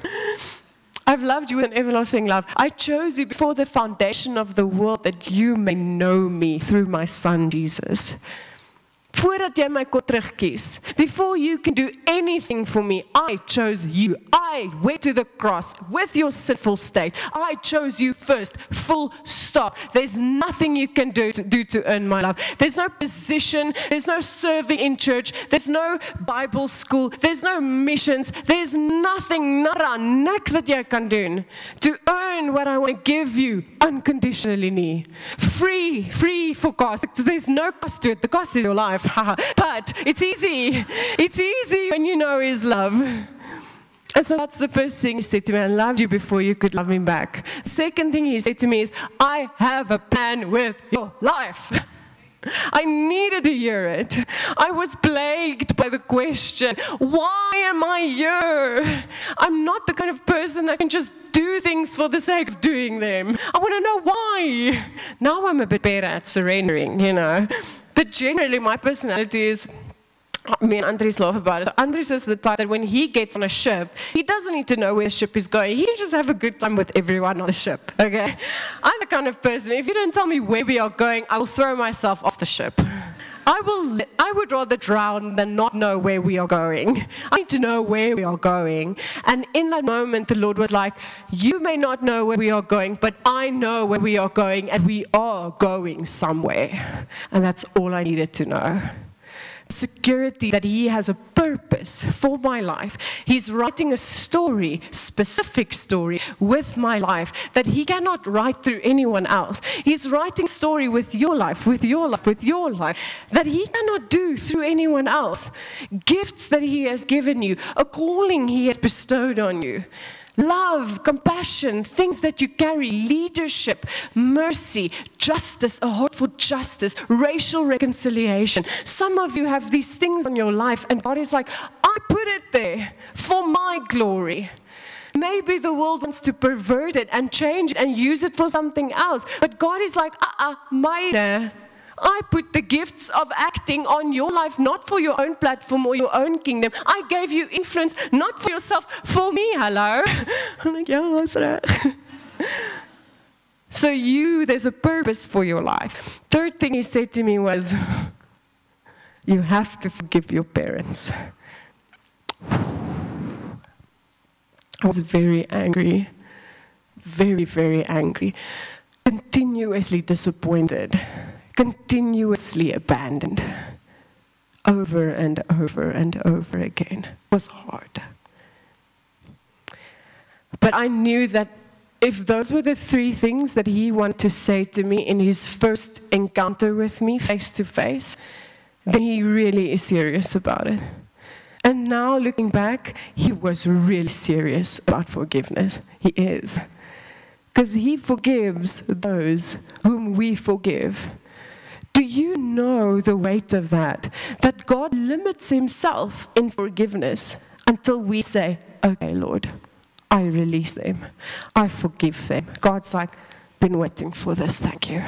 I've loved you with an everlasting love. I chose you before the foundation of the world that you may know me through my son Jesus. Voordat jy my kon terugkies. Before you can do anything for me, I chose you. I went to the cross with your sinful state. I chose you first. Full stop. There's nothing you can do to, do to earn my love. There's no position. There's no serving in church. There's no Bible school. There's no missions. There's nothing, nada, niks wat jy kan doen to earn what I want to give you unconditionally. Free, free for cost. There's no cost to it. The cost is your life. But it's easy. It's easy when you know His love. And so that's the first thing he said to me. I loved you before you could love me back. Second thing he said to me is, I have a plan with your life. I needed to hear it. I was plagued by the question, why am I here? I'm not the kind of person that can just do things for the sake of doing them. I want to know why. Now I'm a bit better at surrendering, you know. But generally, my personality is me and Andres laugh about it. Andres is the type that when he gets on a ship, he doesn't need to know where the ship is going. He just have a good time with everyone on the ship. Okay? I'm the kind of person, if you don't tell me where we are going, I will throw myself off the ship. I will I would rather drown than not know where we are going. I need to know where we are going. And in that moment the Lord was like, you may not know where we are going, but I know where we are going and we are going somewhere. And that's all I needed to know security that He has a purpose for my life. He's writing a story, specific story, with my life that He cannot write through anyone else. He's writing a story with your life, with your life, with your life that He cannot do through anyone else. Gifts that He has given you, a calling He has bestowed on you love, compassion, things that you carry, leadership, mercy, justice, a heart for justice, racial reconciliation. Some of you have these things in your life, and God is like, I put it there for my glory. Maybe the world wants to pervert it and change it and use it for something else. But God is like, uh uh-uh, my I put the gifts of acting on your life, not for your own platform or your own kingdom. I gave you influence, not for yourself, for me. Hello. I'm like, yeah, So, you, there's a purpose for your life. Third thing he said to me was, You have to forgive your parents. I was very angry, very, very angry, continuously disappointed continuously abandoned over and over and over again it was hard. But I knew that if those were the three things that he wanted to say to me in his first encounter with me face to face, then he really is serious about it. And now looking back, he was really serious about forgiveness. He is. Because he forgives those whom we forgive. Do you know the weight of that? That God limits himself in forgiveness until we say, okay, Lord, I release them. I forgive them. God's like, been waiting for this, thank you.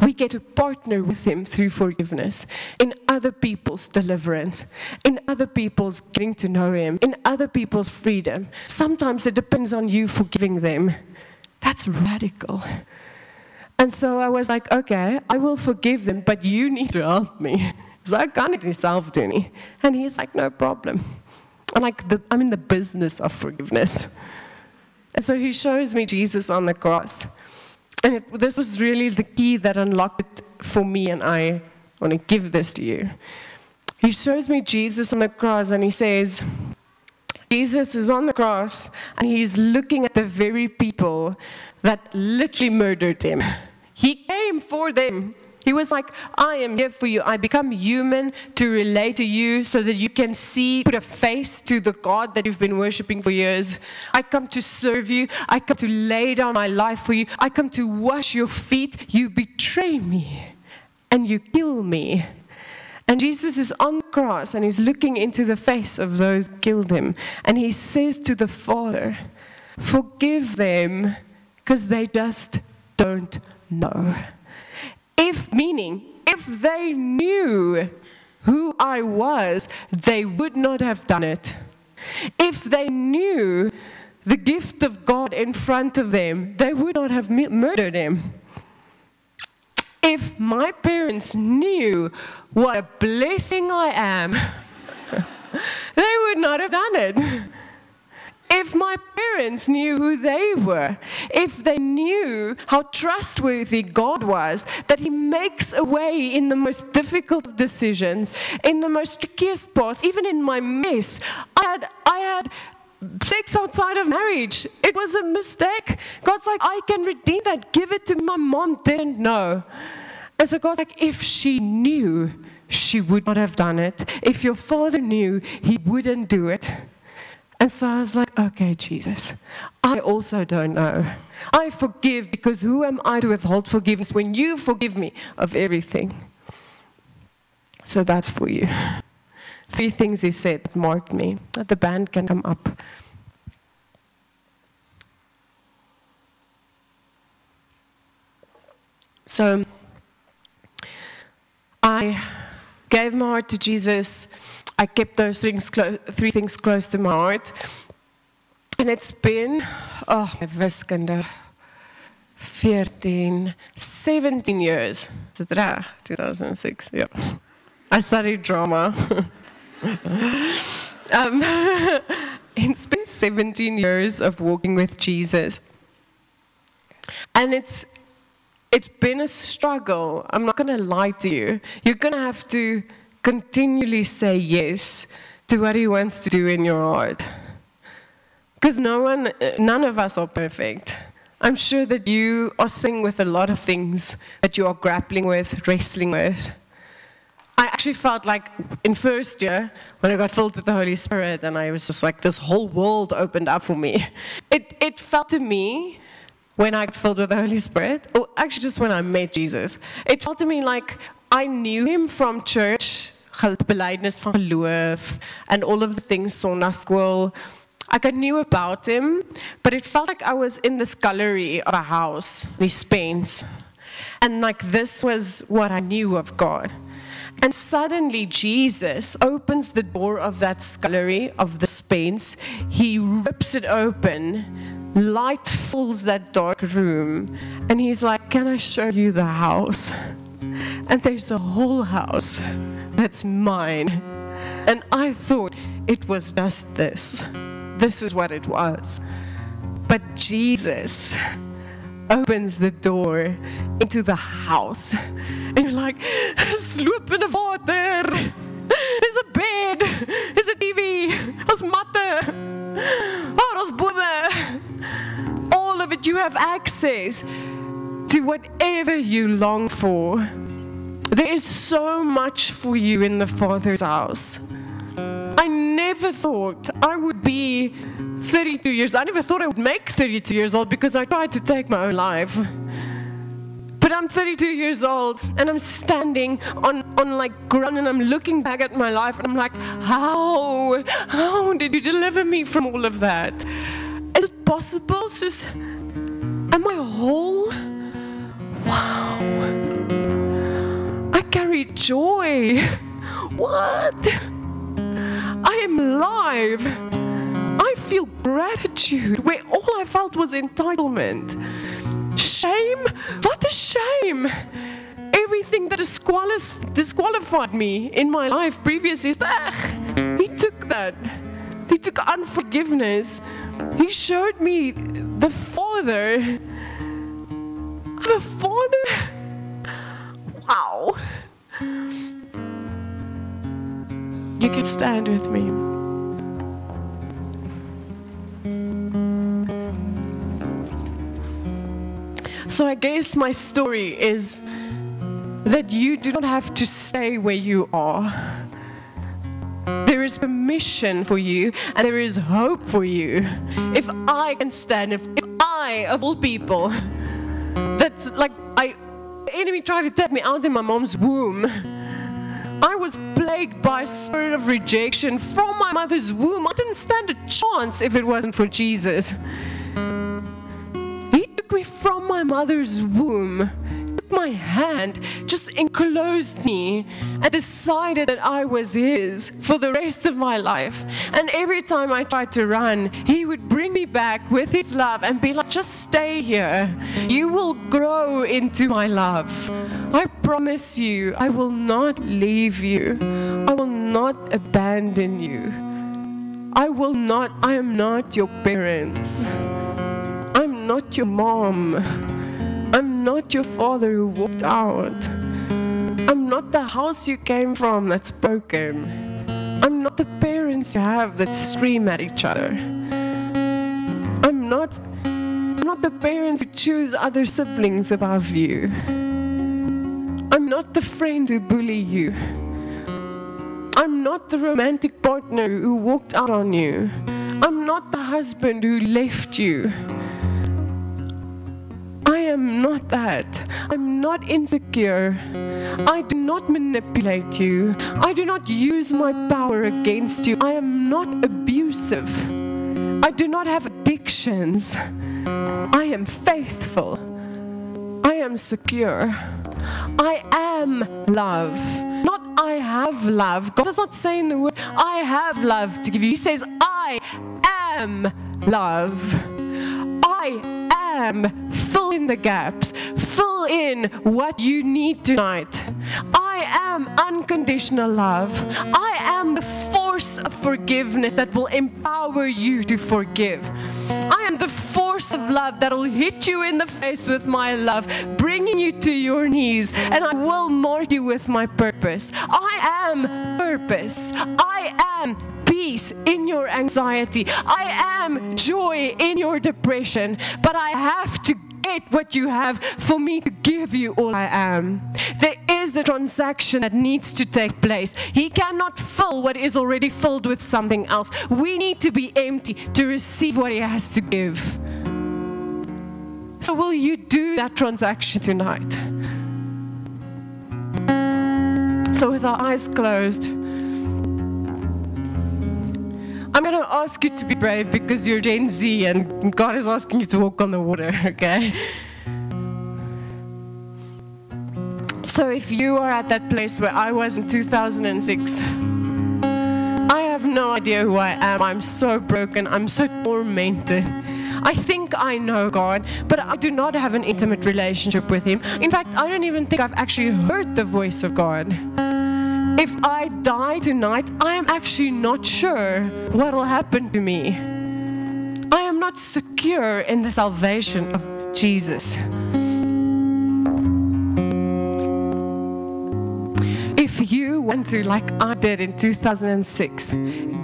We get to partner with Him through forgiveness, in other people's deliverance, in other people's getting to know Him, in other people's freedom. Sometimes it depends on you forgiving them. That's radical. And so I was like, okay, I will forgive them, but you need to help me. So I can't myself, Jenny. And he's like, no problem. I'm like, the, I'm in the business of forgiveness. And so he shows me Jesus on the cross. And it, this was really the key that unlocked it for me, and I want to give this to you. He shows me Jesus on the cross, and he says, Jesus is on the cross, and he's looking at the very people that literally murdered him. He came for them. He was like, I am here for you. I become human to relate to you so that you can see, put a face to the God that you've been worshiping for years. I come to serve you. I come to lay down my life for you. I come to wash your feet. You betray me and you kill me. And Jesus is on the cross and he's looking into the face of those who killed him. And he says to the Father, Forgive them because they just don't know. If, meaning, if they knew who I was, they would not have done it. If they knew the gift of God in front of them, they would not have murdered him. If my parents knew what a blessing I am, they would not have done it. If my parents knew who they were, if they knew how trustworthy God was, that He makes a way in the most difficult decisions, in the most trickiest parts, even in my mess, I had, I had sex outside of marriage. It was a mistake. God's like, I can redeem that. Give it to my mom, didn't know. And so God's like, if she knew, she would not have done it. If your father knew, he wouldn't do it. And so I was like, okay, Jesus, I also don't know. I forgive because who am I to withhold forgiveness when you forgive me of everything? So that's for you. Three things he said that marked me. That the band can come up. So I gave my heart to Jesus I kept those things three things close to my heart. And it's been, oh, wiskunde, 14, 17 years. Is it 2006, yeah. I studied drama. um, it's been 17 years of walking with Jesus. And it's, it's been a struggle. I'm not going to lie to you. You're going to have to continually say yes to what He wants to do in your heart. Because no one, none of us are perfect. I'm sure that you are sitting with a lot of things that you are grappling with, wrestling with. I actually felt like in first year, when I got filled with the Holy Spirit, and I was just like, this whole world opened up for me. It, it felt to me, when I got filled with the Holy Spirit, or actually just when I met Jesus, it felt to me like I knew him from church, belydenis van geloof, and all of the things, sonnaskool. Like I knew about him, but it felt like I was in this gallery of a house, these Spains. And like this was what I knew of God. And suddenly Jesus opens the door of that scullery of the Spains. He rips it open. Light fills that dark room. And he's like, Can I show you the house? and there's a whole house that's mine. And I thought it was just this. This is what it was. But Jesus opens the door into the house. And you're like, sloopende water. There's a bed. There's a TV. There's matte. Oh, there's bome. All of it, you have access to whatever you long for. There is so much for you in the Father's house. I never thought I would be 32 years. I never thought I would make 32 years old because I tried to take my own life. But I'm 32 years old and I'm standing on, on like ground and I'm looking back at my life and I'm like, how? How did you deliver me from all of that? Is it possible? It's just, am I whole? Wow. Joy. What? I am alive. I feel gratitude where all I felt was entitlement. Shame? What a shame! Everything that disqualified me in my life previously, ah, he took that. He took unforgiveness. He showed me the Father I'm father? Wow. You can stand with me. So I guess my story is that you do not have to stay where you are. There is permission for you and there is hope for you. If I can stand, if, if I, of all people, that's like I the enemy tried to take me out in my mom's womb. I was plagued by a spirit of rejection from my mother's womb. I didn't stand a chance if it wasn't for Jesus. He took me from my mother's womb, my hand, just enclosed me, and decided that I was his for the rest of my life. And every time I tried to run, he would bring me back with his love and be like, just stay here. You will grow into my love. I promise you, I will not leave you. I will not abandon you. I will not, I am not your parents. I'm not your mom. I'm not your father who walked out. I'm not the house you came from that's broken. I'm not the parents you have that scream at each other. I'm not I'm not the parents who choose other siblings above you. I'm not the friend who bully you. I'm not the romantic partner who walked out on you. I'm not the husband who left you. Am not that. I'm not insecure. I do not manipulate you. I do not use my power against you. I am not abusive. I do not have addictions. I am faithful. I am secure. I am love. Not I have love. God does not say in the word, I have love to give you. He says, I am love. I am. Fill in the gaps. Fill in what you need tonight. I am unconditional love. I am the force of forgiveness that will empower you to forgive. I am the force of love that will hit you in the face with my love, bringing you to your knees, and I will mark you with my purpose. I am purpose. I am peace in your anxiety. I am joy in your depression. But I have to get what you have for me to give you all I am. There is a transaction that needs to take place. He cannot fill what is already filled with something else. We need to be empty to receive what He has to give. So, will you do that transaction tonight? So, with our eyes closed, I'm going to ask you to be brave because you're Gen Z and God is asking you to walk on the water, okay? So if you are at that place where I was in 2006, I have no idea who I am. I'm so broken. I'm so tormented. I think I know God, but I do not have an intimate relationship with Him. In fact, I don't even think I've actually heard the voice of God. If I die tonight, I am actually not sure what will happen to me. I am not secure in the salvation of Jesus. If you went through like I did in 2006,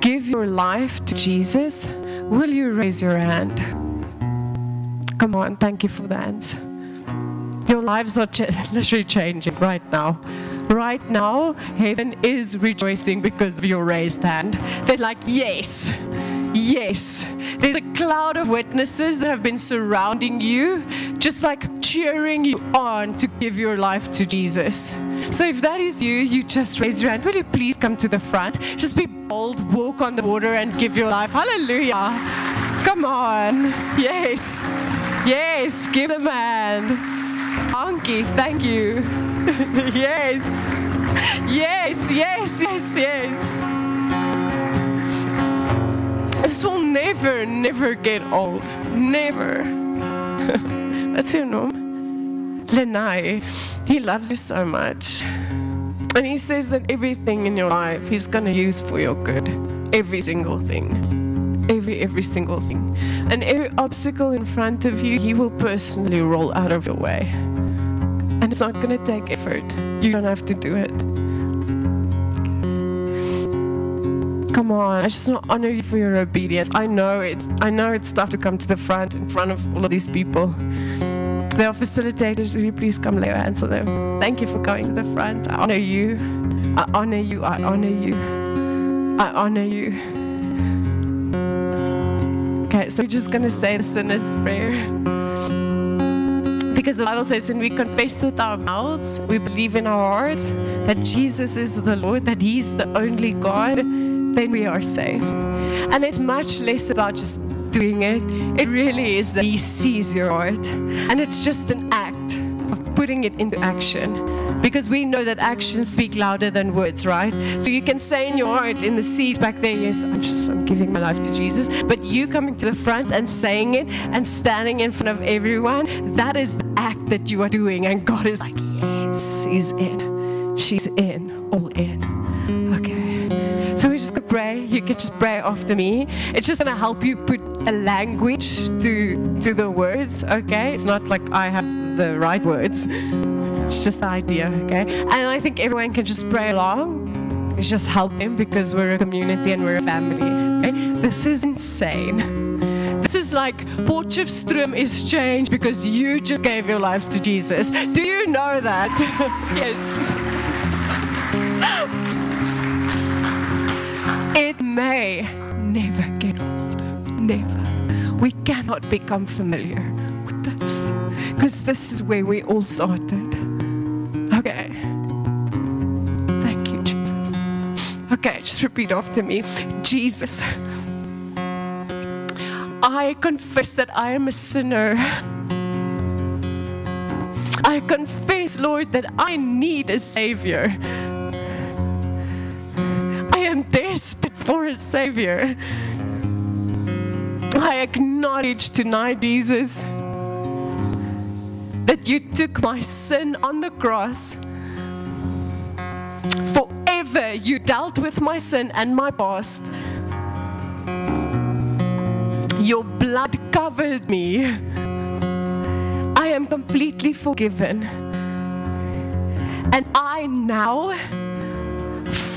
give your life to Jesus, will you raise your hand? Come on, thank you for that. Your lives are ch- literally changing right now. Right now, heaven is rejoicing because of your raised hand. They're like, yes, yes. There's a cloud of witnesses that have been surrounding you, just like cheering you on to give your life to Jesus. So if that is you, you just raise your hand. Will you please come to the front? Just be bold, walk on the water, and give your life. Hallelujah. Come on. Yes. Yes. Give them a hand. Anki, thank you. yes. Yes, yes, yes, yes. This will never, never get old. Never. That's your name. Lenai. He loves you so much. And he says that everything in your life he's gonna use for your good. Every single thing. Every every single thing. And every obstacle in front of you, he will personally roll out of your way. And it's not gonna take effort. You don't have to do it. Come on, I just want to honor you for your obedience. I know it's I know it's tough to come to the front in front of all of these people. They are facilitators, will you please come lay hands on them? Thank you for coming to the front. I honor you. I honor you. I honor you. I honor you. Okay, so we're just going to say the sinner's prayer. Because the Bible says when we confess with our mouths, we believe in our hearts that Jesus is the Lord, that He's the only God, then we are saved. And it's much less about just doing it. It really is that He sees your heart. And it's just an act putting it into action. Because we know that actions speak louder than words, right? So you can say in your heart, in the seat back there, yes, I'm just I'm giving my life to Jesus. But you coming to the front and saying it and standing in front of everyone, that is the act that you are doing. And God is like, yes, He's in. She's in, all in. Okay. So we're just gonna pray. You can just pray after me. It's just gonna help you put a language to to the words. Okay. It's not like I have the right words. It's just the idea, okay? And I think everyone can just pray along. It's just help him because we're a community and we're a family. Okay? This is insane. This is like Potchefstroom is changed because you just gave your lives to Jesus. Do you know that? yes. It may never. Never. We cannot become familiar with this because this is where we all started. Okay. Thank you, Jesus. Okay, just repeat after me. Jesus, I confess that I am a sinner. I confess, Lord, that I need a Savior. I am desperate for a Savior. I acknowledge tonight, Jesus that you took my sin on the cross. Forever you dealt with my sin and my past. Your blood covered me. I am completely forgiven. And I now,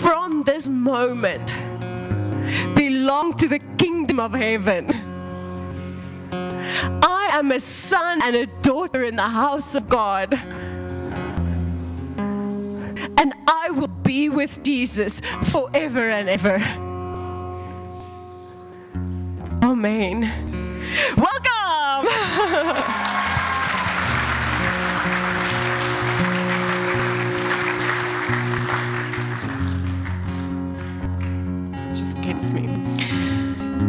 from this moment, belong to the kingdom of heaven. I am a son and a daughter in the house of God. And I will be with Jesus forever and ever. Amen. Welcome. Me.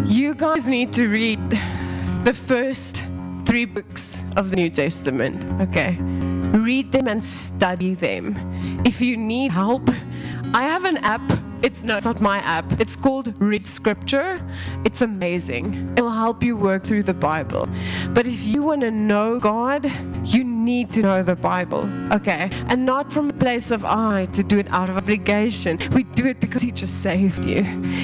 You guys need to read the first three books of the New Testament. Okay. Read them and study them. If you need help, I have an app. It's no, it's not my app. It's called Read Scripture. It's amazing. It'll help you work through the Bible. But if you want to know God, you need to know the Bible, okay? And not from a place of I to do it out of obligation. We do it because He just saved you.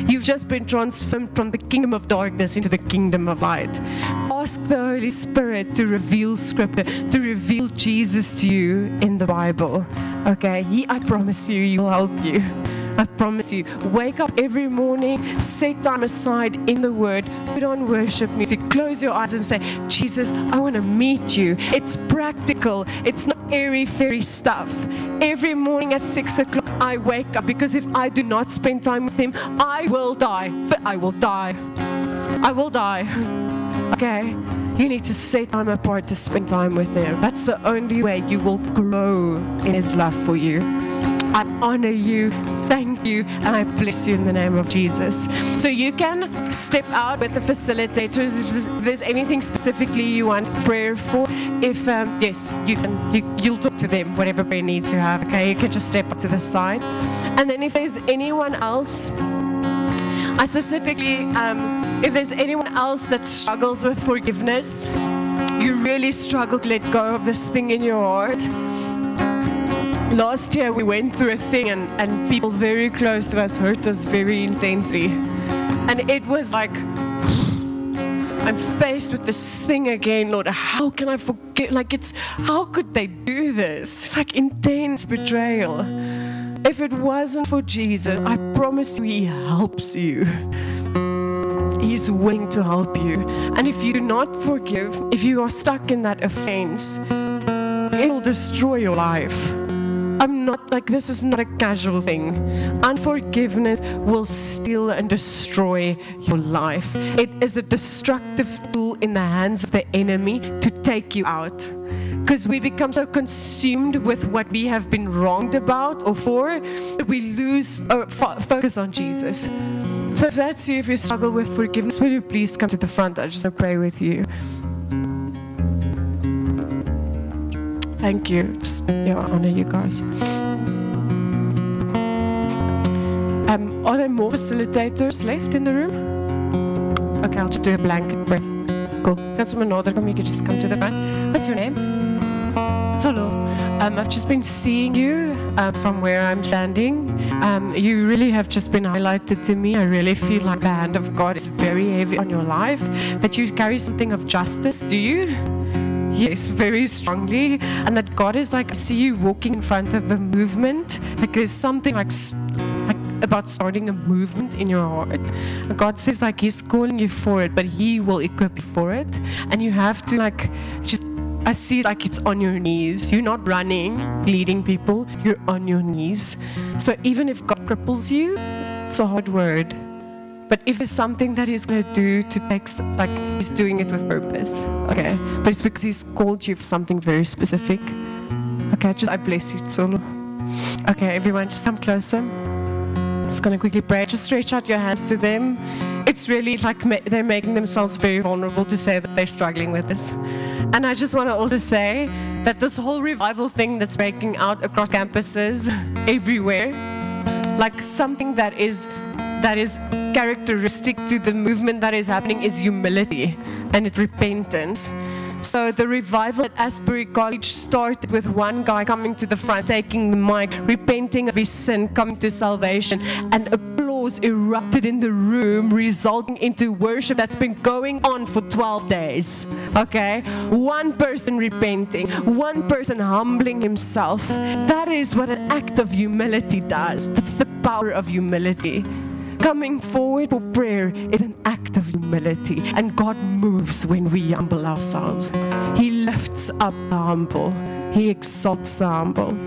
You've just been transformed from the kingdom of darkness into the kingdom of light. Ask the Holy Spirit to reveal Scripture, to reveal Jesus to you in the Bible, okay? He, I promise you, He'll help you. I promise you, wake up every morning, set time aside in the Word, put on worship music, close your eyes and say, Jesus, I want to meet you. It's practical, it's not airy fairy stuff. Every morning at six o'clock, I wake up because if I do not spend time with Him, I will die. I will die. I will die. Okay? You need to set time apart to spend time with Him. That's the only way you will grow in His love for you. I honor you, thank you, and I bless you in the name of Jesus. So you can step out with the facilitators if there's anything specifically you want prayer for. If um, yes, you can you, you'll talk to them whatever prayer needs you have. Okay, you can just step up to the side, and then if there's anyone else. I specifically, um, if there's anyone else that struggles with forgiveness, you really struggle to let go of this thing in your heart last year we went through a thing and, and people very close to us hurt us very intensely. And it was like, I'm faced with this thing again, Lord. How can I forget? Like, it's how could they do this? It's like intense betrayal. If it wasn't for Jesus, I promise you, He helps you. He's willing to help you. And if you do not forgive, if you are stuck in that offense, it'll destroy your life. I'm not like this is not a casual thing. Unforgiveness will steal and destroy your life. It is a destructive tool in the hands of the enemy to take you out. Because we become so consumed with what we have been wronged about or for, that we lose uh, fo- focus on Jesus. So if that's you, if you struggle with forgiveness, will you please come to the front? I just want to pray with you. Thank you. I honor you guys. Um, are there more facilitators left in the room? Okay, I'll just do a blanket prayer. Cool. Another come. You could just come to the front. What's your name? Solo. Um, I've just been seeing you uh, from where I'm standing. Um, you really have just been highlighted to me. I really feel like the hand of God is very heavy on your life. That you carry something of justice. Do you? Yes, very strongly. And that God is like, I see you walking in front of a movement. Like there's something like, like about starting a movement in your heart. And God says like He's calling you for it, but He will equip you for it. And you have to like just I see like it's on your knees. You're not running, leading people, you're on your knees. So even if God cripples you, it's a hard word. But if it's something that he's going to do to text, like, he's doing it with purpose. Okay. But it's because he's called you for something very specific. Okay. Just, I bless you, Solo. Okay, everyone, just come closer. Just going to quickly pray. Just stretch out your hands to them. It's really like ma- they're making themselves very vulnerable to say that they're struggling with this. And I just want to also say that this whole revival thing that's breaking out across campuses everywhere, like something that is that is characteristic to the movement that is happening is humility and it's repentance. So the revival at Asbury College started with one guy coming to the front, taking the mic, repenting of his sin, coming to salvation, and applause erupted in the room, resulting into worship that's been going on for 12 days. Okay? One person repenting, one person humbling himself. That is what an act of humility does. It's the power of humility. Coming forward for prayer is an act of humility, and God moves when we humble ourselves. He lifts up the humble, He exalts the humble.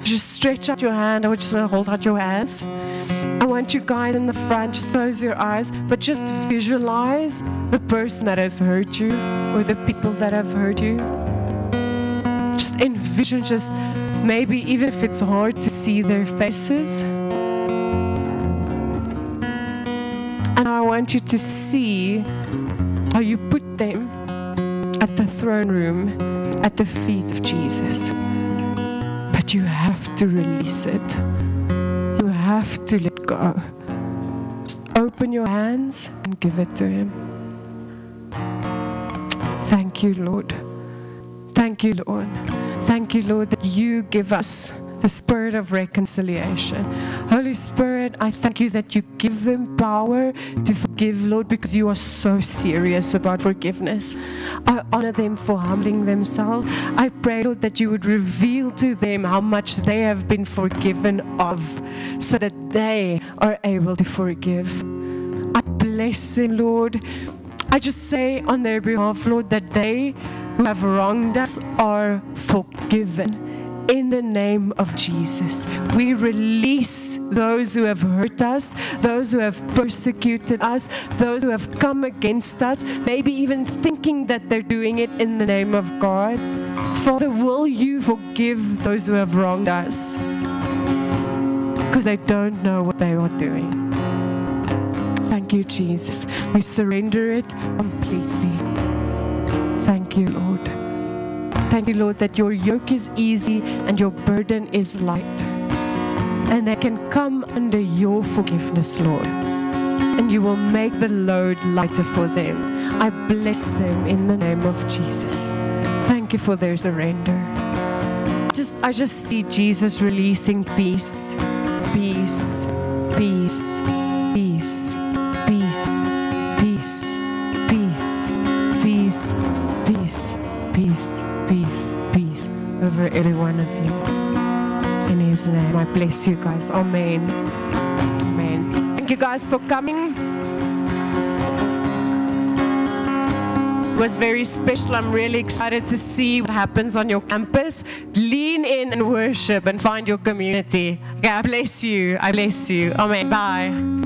Just stretch out your hand. I just want to hold out your hands. I want you guys in the front, just close your eyes, but just visualize the person that has hurt you or the people that have hurt you. Just envision, just maybe even if it's hard to see their faces. And I want you to see how you put them at the throne room at the feet of Jesus. But you have to release it. You have to let go. Just open your hands and give it to Him. Thank you, Lord. Thank you, Lord. Thank you, Lord, that you give us the spirit of reconciliation. Holy Spirit, I thank you that you give them power to forgive, Lord, because you are so serious about forgiveness. I honor them for humbling themselves. I pray, Lord, that you would reveal to them how much they have been forgiven of, so that they are able to forgive. I bless them, Lord. I just say on their behalf, Lord, that they who have wronged us are forgiven. In the name of Jesus, we release those who have hurt us, those who have persecuted us, those who have come against us, maybe even thinking that they're doing it in the name of God. Father, will you forgive those who have wronged us? Because they don't know what they are doing. Thank you, Jesus. We surrender it completely. Thank you, Lord. Thank you, Lord, that your yoke is easy and your burden is light. And they can come under your forgiveness, Lord. And you will make the load lighter for them. I bless them in the name of Jesus. Thank you for their surrender. Just I just see Jesus releasing peace, peace, peace, peace, over every one of you. In His name, I bless you guys. Amen. Amen. Thank you guys for coming. It was very special. I'm really excited to see what happens on your campus. Lean in and worship and find your community. God bless you. I bless you. Amen. Bye.